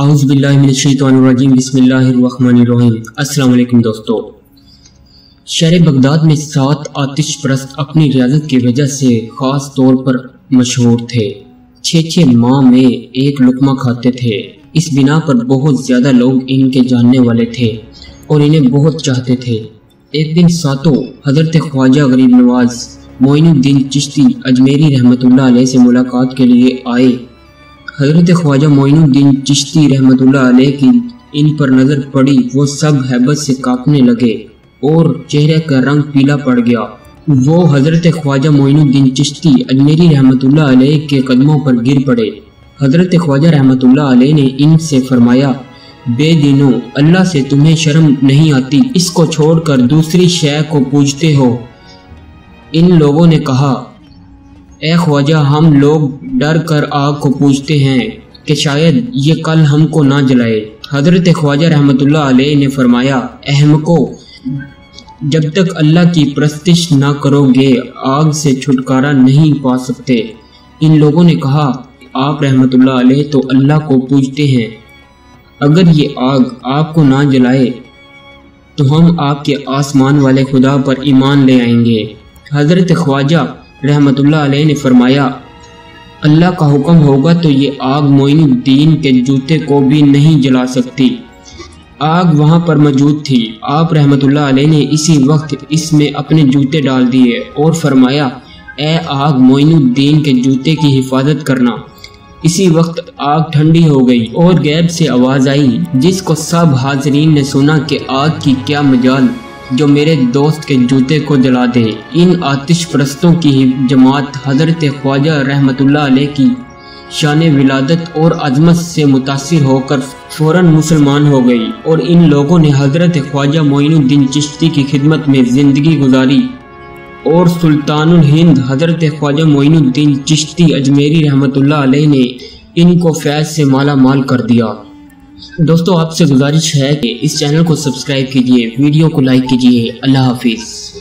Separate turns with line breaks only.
اعوذ باللہ من الشیطان الرجیم، بسم اللہ الرحمن الرحیم۔ السلام علیکم دوستو۔ شہر بغداد میں سات آتش پرست اپنی ریاضت کی وجہ سے خاص طور پر مشہور تھے۔ چھ چھ ماہ میں ایک لقمہ کھاتے تھے۔ اس بنا پر بہت زیادہ لوگ ان کے جاننے والے تھے اور انہیں بہت چاہتے تھے۔ ایک دن ساتوں حضرت خواجہ غریب نواز، معین الدین چشتی، اجمیری رحمۃ اللہ علیہ سے ملاقات کے لیے آئے۔ حضرت خواجہ معین الدین چشتی رحمۃ اللہ علیہ کی ان پر نظر پڑی، وہ سب حیبت سے کاپنے لگے اور چہرے کا رنگ پیلا پڑ گیا۔ وہ حضرت خواجہ معین الدین چشتی اجمیری رحمۃ اللہ علیہ کے قدموں پر گر پڑے۔ حضرت خواجہ رحمۃ اللہ علیہ نے ان سے فرمایا، بے دینوں اللہ سے تمہیں شرم نہیں آتی، اس کو چھوڑ کر دوسری شے کو پوجتے ہو۔ ان لوگوں نے کہا اے خواجہ، ہم لوگ ڈر کر آگ کو پوچھتے ہیں کہ شاید یہ کل ہم کو نہ جلائے۔ حضرت خواجہ رحمۃ اللہ علیہ نے فرمایا، اہم کو، جب تک اللہ کی پرستش نہ کرو گے، آگ سے چھٹکارا نہیں پا سکتے۔ ان لوگوں نے کہا، آپ رحمۃ اللہ علیہ تو اللہ کو پوجتے ہیں۔ اگر یہ آگ آپ کو نہ جلائے، تو ہم آپ کے آسمان والے خدا پر ایمان لے آئیں گے۔ حضرت خواجہ رحمت اللہ علیہ نے فرمایا، اللہ کا حکم ہوگا تو یہ آگ معین الدین کے جوتے کو بھی نہیں جلا سکتی۔ آگ وہاں پر موجود تھی۔ آپ رحمت اللہ علیہ نے اسی وقت اس میں اپنے جوتے ڈال دیے اور فرمایا، اے آگ معین الدین کے جوتے کی حفاظت کرنا۔ اسی وقت آگ ٹھنڈی ہو گئی اور غیب سے آواز آئی، جس کو سب حاضرین نے سنا کہ آگ کی کیا مجال۔ جو میرے دوست کے جوتے کو جلا دے۔ ان آتش پرستوں کی جماعت حضرت خواجہ رحمت اللہ علیہ کی شان ولادت اور عظمت سے متاثر ہو کر فوراً مسلمان ہو گئی اور ان لوگوں نے حضرت خواجہ معین الدین چشتی کی خدمت میں زندگی گزاری اور سلطان الہند حضرت خواجہ معین الدین چشتی اجمیری رحمت اللہ علیہ نے ان کو فیض سے مالا مال کر دیا۔ دوستو، آپ سے گزارش ہے کہ اس چینل کو سبسکرائب کیجیے، ویڈیو کو لائک کیجیے۔ اللہ حافظ۔